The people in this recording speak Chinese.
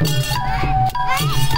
哎 哎